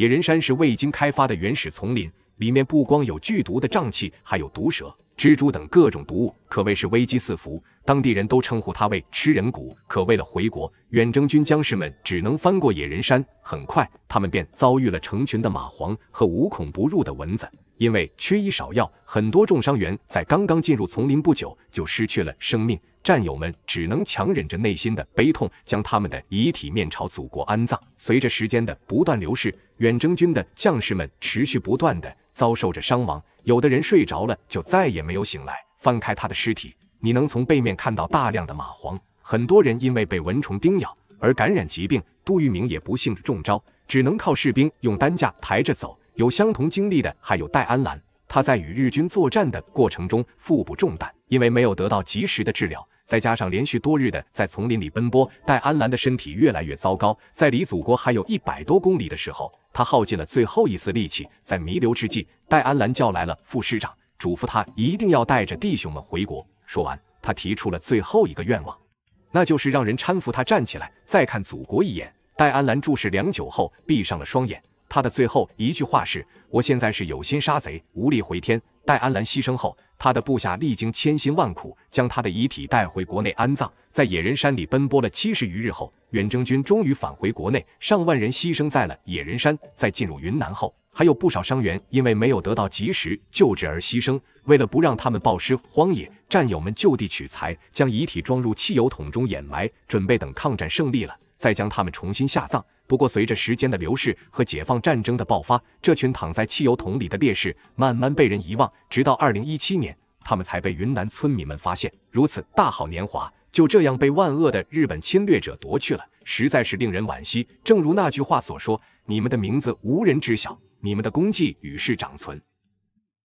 野人山是未经开发的原始丛林，里面不光有剧毒的瘴气，还有毒蛇、蜘蛛等各种毒物，可谓是危机四伏。当地人都称呼它为“吃人谷”。可为了回国，远征军将士们只能翻过野人山。很快，他们便遭遇了成群的蚂蟥和无孔不入的蚊子。因为缺医少药，很多重伤员在刚刚进入丛林不久就失去了生命。战友们只能强忍着内心的悲痛，将他们的遗体面朝祖国安葬。随着时间的不断流逝，远征军的将士们持续不断的遭受着伤亡，有的人睡着了就再也没有醒来。翻开他的尸体，你能从背面看到大量的蚂蟥，很多人因为被蚊虫叮咬而感染疾病。杜聿明也不幸中招，只能靠士兵用担架抬着走。有相同经历的还有戴安澜，他在与日军作战的过程中腹部中弹，因为没有得到及时的治疗，再加上连续多日的在丛林里奔波，戴安澜的身体越来越糟糕。在离祖国还有一百多公里的时候，他耗尽了最后一丝力气。在弥留之际，戴安澜叫来了副师长，嘱咐他一定要带着弟兄们回国。说完，他提出了最后一个愿望，那就是让人搀扶他站起来，再看祖国一眼。戴安澜注视良久后，闭上了双眼。他的最后一句话是：“我现在是有心杀贼，无力回天。”戴安澜牺牲后，他的部下历经千辛万苦，将他的遗体带回国内安葬。在野人山里奔波了七十余日后，远征军终于返回国内，上万人牺牲在了野人山。在进入云南后，还有不少伤员因为没有得到及时救治而牺牲。为了不让他们暴尸荒野，战友们就地取材，将遗体装入汽油桶中掩埋，准备等抗战胜利了再将他们重新下葬。不过，随着时间的流逝和解放战争的爆发，这群躺在汽油桶里的烈士慢慢被人遗忘。直到二零一七年，他们才被云南村民们发现。如此大好年华，就这样被万恶的日本侵略者夺去了，实在是令人惋惜。正如那句话所说：“你们的名字无人知晓，你们的功绩与世长存。”